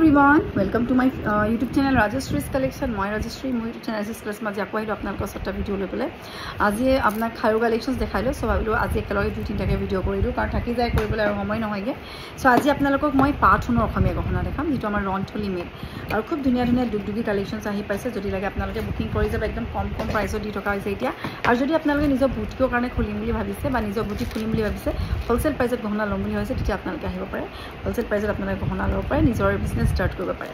Everyone welcome to my YouTube channel Rajashree's collection মই ৰাজশ্ৰী মোৰ YouTube channel Rajesh class মাজে আকৌ আহিলোঁ আপোনালোকৰ ওচৰত ভিডিঅ' লৈ পেলাই। আজি আপোনাক খাৰু কালেকশ্যনছ দেখালোঁ চ' ভাবিলোঁ আজি একেলগে দুই তিনিটাকৈ ভিডিঅ' কৰিলোঁ কাৰণ থাকি যায় কৰিবলৈ আৰু সময় নহয়গৈ। চ' আজি আপোনালোকক মই পাঠ শুনো অসমীয়া গহনা দেখাম যিটো আমাৰ ৰন্থলি মেড আৰু খুব ধুনীয়া ধুনীয়া দুগদুগী কালেকশ্যনছ আহি পাইছে যদি লাগে আপোনালোকে বুকিং কৰি যাব একদম কম কম প্ৰাইচত দি থকা হৈছে এতিয়া। আৰু যদি আপোনালোকে নিজৰ বুটিকৰ কাৰণে খুলিম বুলি ভাবিছে বা নিজৰ বুটিক খুলিম বুলি ভাবিছে হ'লচেল প্ৰাইচত গহনা ল'ম বুলি ভাবিছে তেতিয়া আপোনালোকে আহিব পাৰে। হ'লচেল প্ৰাইচত আপোনালোকে গহনা ল'ব পাৰে নিজৰ বিজনেছ ষ্টাৰ্ট কৰিব পাৰে।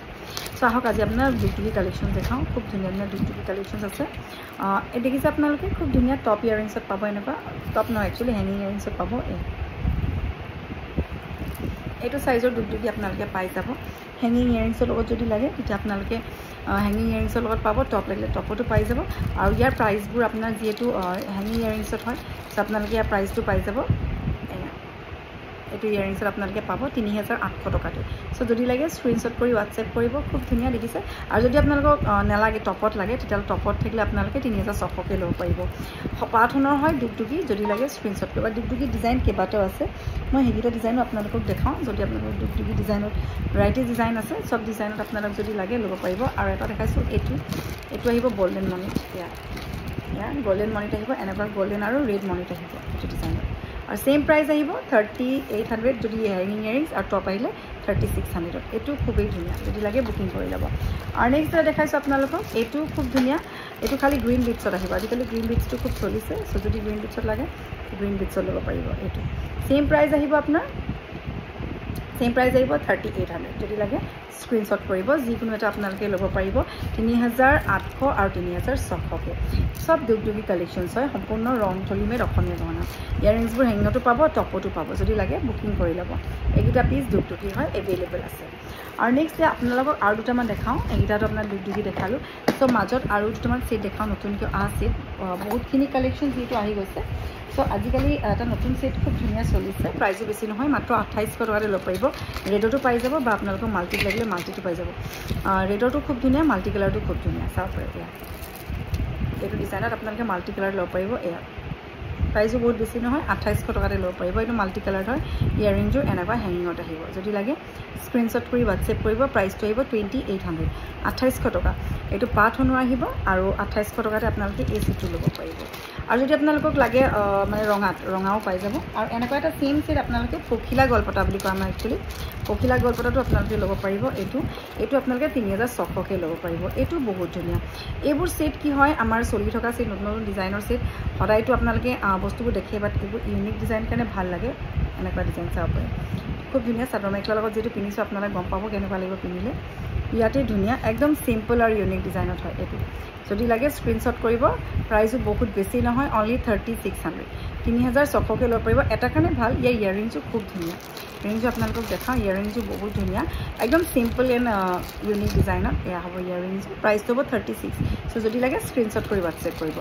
চ' আহক আজি আপোনাৰ দুগদুগী কালেকশ্যন দেখাওঁ। খুব ধুনীয়া ধুনীয়া দুগদুগী কালেকশ্যন আছে। এই দেখিছে আপোনালোকে? খুব ধুনীয়া টপ ইয়াৰিংছত পাব এনেকুৱা। টপ নহয় একচুৱেলি হেঙিং ইয়াৰিংছত পাব। এই। এইটো চাইজৰ দুগদুগী আপোনালোকে পাই যাব। হেঙিং ইয়াৰিংছৰ লগত যদি লাগে তেতিয়া আপোনালোকে হেঙিং ইয়াৰিংছৰ লগত পাব। টপ লাগিলে টপতো পাই যাব। আৰু ইয়াৰ প্ৰাইচবোৰ আপোনাৰ যিহেতু হেঙিং ইয়াৰিংছত হয় চ' আপোনালোকে ইয়াৰ প্ৰাইচটো পাই যাব। এইটো ইয়াৰিংছত আপোনালোকে পাব তিনি হেজাৰ আঠশ টকাটো। চ' যদি লাগে স্ক্ৰীনশ্বট কৰি হোৱাটছএপ কৰিব খুব ধুনীয়া দেখিছে। আৰু যদি আপোনালোকক নালাগে টপত লাগে তেতিয়াহ'লে টপত থাকিলে আপোনালোকে তিনি হেজাৰ ছশকৈ ল'ব পাৰিব। পাঠনৰ হয় দুগদুগী যদি লাগে স্ক্ৰীনশ্বট কৰিব। দুগদুগী ডিজাইন কেইবাটাও আছে। মই সেইকেইটা ডিজাইনো আপোনালোকক দেখাওঁ। যদি আপোনালোকক দুগদুগী ডিজাইনত ভেৰাইটিজ ডিজাইন আছে চব ডিজাইনত আপোনালোক যদি লাগে ল'ব পাৰিব। আৰু এটা দেখাইছোঁ এইটো। এইটো আহিব গল্ডেন মণিত ইয়াত ইয়াত গল্ডেন মণিত আহিব এনেকুৱা গল্ডেন আৰু ৰেড মণিত আহিব এইটো ডিজাইনত আৰু ছেইম প্ৰাইচ আহিব থাৰ্টি এইট হাণ্ড্ৰেড যদি হেঙিং ইয়াৰিংছ আৰু টপ আহিলে থাৰ্টি ছিক্স হাণ্ড্ৰেডত এইটো খুবেই ধুনীয়া যদি লাগে বুকিং কৰি ল'ব। আৰু নেক্সট এটা দেখাইছোঁ আপোনালোকক এইটো খুব ধুনীয়া। এইটো খালি গ্ৰীণ বিটছত আহিব। আজিকালি গ্ৰীণ বিটছটো খুব চলিছে চ' যদি গ্ৰীণ বিটছত লাগে গ্ৰীণ বিটছত ল'ব পাৰিব এইটো। ছেইম প্ৰাইচ আহিব আপোনাৰ ছেইম প্ৰাইচ আহিব থাৰ্টি এইট হাণ্ড্ৰেড যদি লাগে স্ক্ৰীনশ্বট কৰিব যিকোনো এটা আপোনালোকে ল'ব পাৰিব তিনি হাজাৰ আঠশ আৰু তিনি হাজাৰ ছশকৈ। চব দুগদুগী কালেকশ্যনছ হয় সম্পূৰ্ণ ৰং থলিমেড অসমীয়া গহনা ইয়াৰিংছবোৰ হেঙতো পাব টপতো পাব। যদি লাগে বুকিং কৰি ল'ব। এইকেইটা পিচ দুগদুগী হয় এভেইলেবল আছে। আৰু নেক্সট আপোনালোকক আৰু দুটামান দেখাওঁ। এইকেইটাতো আপোনাৰ দুগদুগী দেখালোঁ। চ' মাজত আৰু দুটামান ছেট দেখাওঁ নতুনকৈ অহা ছেট বহুতখিনি কালেকশ্যন যিহেতু আহি গৈছে। চ' আজিকালি এটা নতুন ছেট খুব ধুনীয়া চলিছে। প্ৰাইজো বেছি নহয় মাত্ৰ আঠাইছশ টকাতে ল'ব পাৰিব। ৰেডতো পাই যাব বা আপোনালোকৰ মাল্টিত লাগিলে মাল্টিটো পাই যাব। ৰেডৰটো খুব ধুনীয়া মাল্টি কালাৰটো খুব ধুনীয়া। পাৰে এয়া এইটো ডিজাইনত আপোনালোকে মাল্টি কালাৰ ল'ব পাৰিব এয়া প্ৰাইজো বহুত বেছি নহয় আঠাইছশ টকাতে ল'ব পাৰিব। এইটো মাল্টি কালাৰ হয় ইয়াৰিংযোৰ এনেকুৱা হেঙিঙত আহিব। যদি লাগে স্ক্ৰীনশ্বট কৰি হোৱাটছএপ কৰিব প্ৰাইচটো আহিব টুৱেণ্টি এইট হাণ্ড্ৰেড আঠাইছশ টকা। এইটো পাঠ শুনোৱা আহিব আৰু আঠাইছশ টকাতে আপোনালোকে এই ছেটটো ল'ব পাৰিব। আৰু যদি আপোনালোকক লাগে মানে ৰঙাত ৰঙাও পাই যাব। আৰু এনেকুৱা এটা ছেইম ছেট আপোনালোকে পখিলা গলপতা বুলি কয় আমাৰ একচুৱেলি পখিলা গলপতাটো আপোনালোকে ল'ব পাৰিব এইটো। এইটো আপোনালোকে তিনি হাজাৰ ছশকৈ ল'ব পাৰিব। এইটো বহুত ধুনীয়া। এইবোৰ ছেট কি হয় আমাৰ চলি থকা ছেট নতুন নতুন ডিজাইনৰ ছেট সদায়তো আপোনালোকে বস্তুবোৰ দেখে বাট এইবোৰ ইউনিক ডিজাইন কাৰণে ভাল লাগে। এনেকুৱা ডিজাইন চাব পাৰে। খুব ধুনীয়া চাদৰ মেখেলাৰ লগত যিটো পিন্ধিছোঁ আপোনালোকে গম পাব কেনেকুৱা লাগিব পিন্ধিলে। ইয়াতে ধুনীয়া একদম চিম্পল আৰু ইউনিক ডিজাইনত হয় এইটো। যদি লাগে স্ক্ৰীনশ্বট কৰিব প্ৰাইচো বহুত বেছি নহয় অনলি থাৰ্টি ছিক্স হাণ্ড্ৰেড তিনি হাজাৰ ছশকৈ ল'ব পাৰিব। এটা কাৰণে ভাল ইয়াৰ ইয়াৰিংছো খুব ধুনীয়া। ইয়াৰিংছো আপোনালোকক দেখাওঁ ইয়াৰিংছো বহুত ধুনীয়া। একদম চিম্পল এণ্ড ইউনিক ডিজাইনত এয়া হ'ব ইয়াৰিংছো প্ৰাইচটো হ'ব থাৰ্টি ছিক্স চ' যদি লাগে স্ক্ৰীনশ্বট কৰি হোৱাটছএপ কৰিব।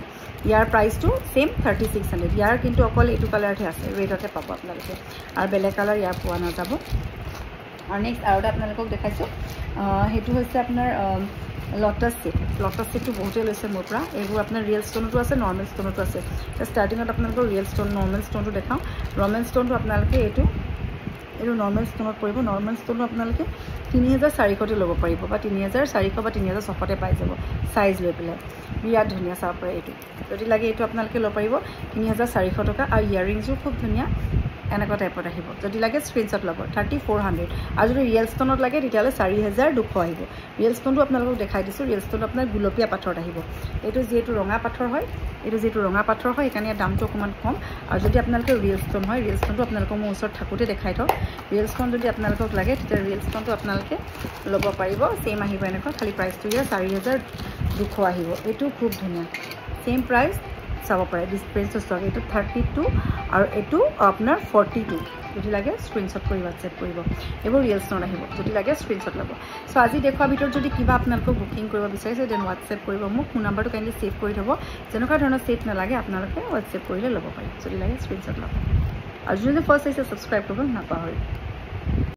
ইয়াৰ প্ৰাইচটো ছেইম থাৰ্টি ছিক্স হাণ্ড্ৰেড ইয়াৰ কিন্তু অকল এইটো কালাৰতহে আছে ৰেডতে পাব আপোনালোকে। আৰু বেলেগ কালাৰ ইয়াৰ পোৱা নাযাব। আৰু নেক্সট আৰু এটা আপোনালোকক দেখাইছোঁ। সেইটো হৈছে আপোনাৰ লটাছ ছেট লটাছ ছেটটো বহুতেই লৈছে মোৰ পৰা। এইবোৰ আপোনাৰ ৰিয়েল ষ্ট'নতো আছে নৰ্মেল ষ্ট'নতো আছে। ষ্টাৰ্টিঙত আপোনালোকৰ ৰিয়েল ষ্ট'ন নৰ্মেল ষ্ট'নটো দেখাওঁ। নৰ্মেল ষ্ট'নটো আপোনালোকে এইটো এইটো নৰ্মেল ষ্ট'নত পৰিব। নৰ্মেল ষ্ট'নো আপোনালোকে তিনি হাজাৰ চাৰিশতে ল'ব পাৰিব বা তিনি হাজাৰ চাৰিশ বা তিনি হাজাৰ ছশতে পাই যাব চাইজ লৈ পেলাই। বিৰাট ধুনীয়া চাব পাৰে এইটো। যদি লাগে এইটো আপোনালোকে ল'ব পাৰিব। তিনি হাজাৰ চাৰিশ টকা। আৰু ইয়াৰিংছো খুব ধুনীয়া। এনেকুৱা টাইপত আহিব। যদি লাগে স্ক্ৰীনশ্বট ল'ব থাৰ্টি ফ'ৰ হাণ্ড্ৰেড আৰু যদি ৰিয়েল ষ্ট'নত লাগে তেতিয়াহ'লে চাৰি হেজাৰ দুশ আহিব। ৰিয়েল ষ্ট'নটো আপোনালোকক দেখাই দিছোঁ ৰিয়েল ষ্ট'নটো আপোনাৰ গুলপীয়া পাথৰত আহিব। এইটো যিহেতু ৰঙা পাথৰ হয় এইটো যিহেতু ৰঙা পাথৰ হয় সেইকাৰণে ইয়াৰ দামটো অকণমান কম। আৰু যদি আপোনালোকে ৰিয়েল ষ্ট'ন হয় ৰিয়েল ষ্ট'নটো আপোনালোকৰ মোৰ ওচৰত থাকোঁতে দেখাই থওক ৰিয়েল ষ্ট'ন যদি আপোনালোকক লাগে তেতিয়া ৰিয়েল ষ্ট'নটো আপোনালোকে ল'ব পাৰিব। ছেইম আহিব এনেকুৱা খালী প্ৰাইচটো ইয়াৰ চাৰি হেজাৰ দুশ আহিব। এইটো খুব ধুনীয়া। ছেইম প্ৰাইচ চাব পাৰে। ডিছপ্ৰেঞ্চটো চাওক এইটো থাৰ্টি টু আৰু এইটো আপোনাৰ ফৰ্টি টু যদি লাগে স্ক্ৰীনশ্বট কৰি হোৱাটছএপ কৰিব। এইবোৰ ৰিয়েল ষ্ট'ন আহিব। যদি লাগে স্ক্ৰীনশ্বট ল'ব। চ' আজি দেখুৱাৰ ভিতৰত যদি কিবা আপোনালোকক বুকিং কৰিব বিচাৰিছে দেন হোৱাটছএপ কৰিব। মোক ফোন নাম্বাৰটো কাইণ্ডলি ছেভ কৰি থ'ব। যেনেকুৱা ধৰণৰ ছেট নালাগে আপোনালোকে হোৱাটছএপ কৰিলে ল'ব পাৰিব। যদি লাগে স্ক্ৰীনশ্বট ল'ব। আৰু যোনে ফাৰ্ষ্ট আহিছে ছাবস্ক্ৰাইব কৰিব নাপাহৰিব।